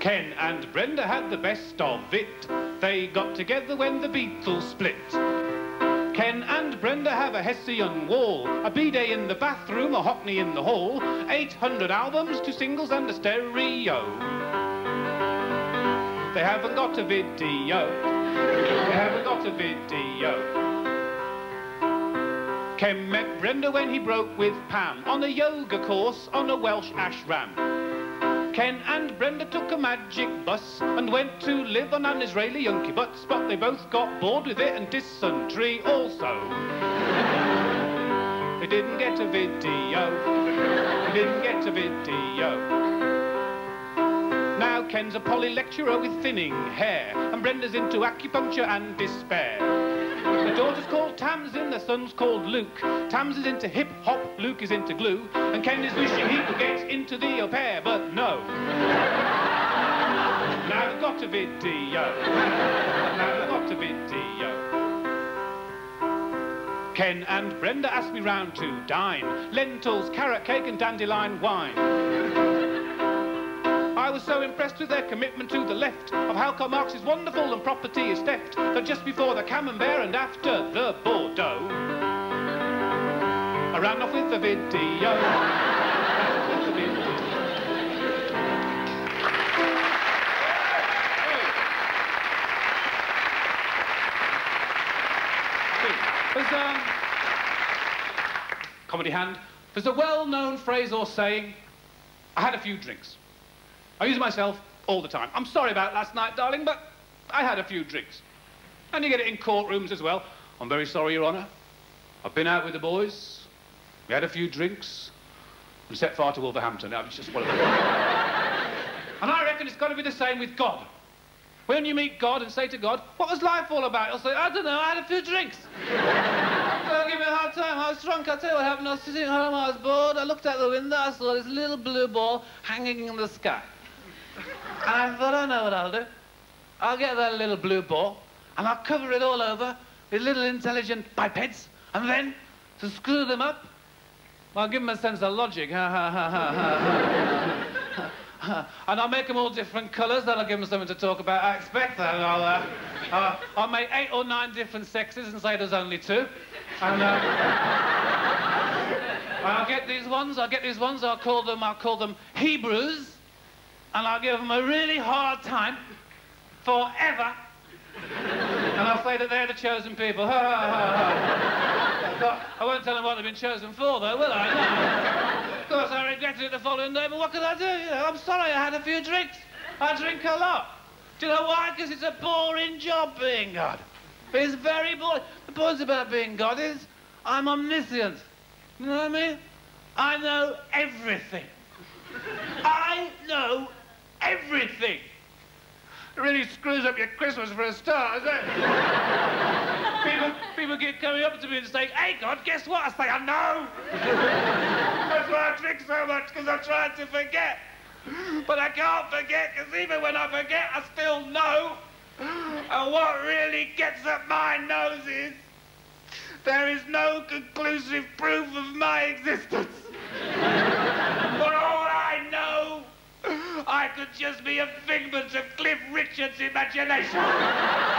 Ken and Brenda had the best of it. They got together when the Beatles split. Ken and Brenda have a Hessian wall, a bidet in the bathroom, a Hockney in the hall, 800 albums, two singles and a stereo. They haven't got a video. They haven't got a video. Ken met Brenda when he broke with Pam on a yoga course on a Welsh ashram. Ken and Brenda took a magic bus and went to live on an Israeli kibbutz, but they both got bored with it and dysentery also. they didn't get a video. They didn't get a video. Now Ken's a poly lecturer with thinning hair, and Brenda's into acupuncture and despair. The daughter's called Tamsin, the son's called Luke. Tamsin's into hip-hop, Luke is into glue, and Ken is wishing he could get into the au pair, but no. Now they've got a video. Now they've got a video. Ken and Brenda asked me round to dine. Lentils, carrot cake and dandelion wine. I was so impressed with their commitment to the left, of how Karl Marx is wonderful and property is theft, that just before the camembert and after the Bordeaux, I ran off with the video. There's um, comedy hand. There's a well-known phrase or saying, I had a few drinks. I use myself all the time. I'm sorry about last night, darling, but I had a few drinks. And you get it in courtrooms as well. I'm very sorry, Your Honour. I've been out with the boys. We had a few drinks and set fire to Wolverhampton. Now, it's just one of them. and I reckon it's got to be the same with God. When you meet God and say to God, what was life all about? He'll say, I don't know, I had a few drinks. Don't give me a hard time. I was drunk. I'll tell you what happened. I was sitting home, I was bored. I looked out the window, I saw this little blue ball hanging in the sky. And I thought, I know what I'll do. I'll get that little blue ball, and I'll cover it all over with little intelligent bipeds, and then, to screw them up, I'll give them a sense of logic. And I'll make them all different colours. That'll give them something to talk about. I expect that. And I'll, uh, uh, I'll make eight or nine different sexes and say there's only two. And, uh, I'll get these ones. I'll get these ones. I'll call them. I'll call them Hebrews and I'll give them a really hard time forever. and I'll say that they're the chosen people. Ha, ha, ha, I won't tell them what they've been chosen for, though, will I? No. Of course, I regretted it the following day, but what can I do? You know, I'm sorry I had a few drinks. I drink a lot. Do you know why? Because it's a boring job being God. It's very boring. The point about being God is I'm omniscient. You know what I mean? I know everything. I know everything. It really screws up your Christmas for a start, doesn't it? people, people keep coming up to me and saying, hey, God, guess what? I say, I know. That's why I drink so much, because I'm trying to forget. But I can't forget, because even when I forget, I still know. And what really gets up my nose is there is no conclusive proof of my existence. could just be a figment of Cliff Richard's imagination.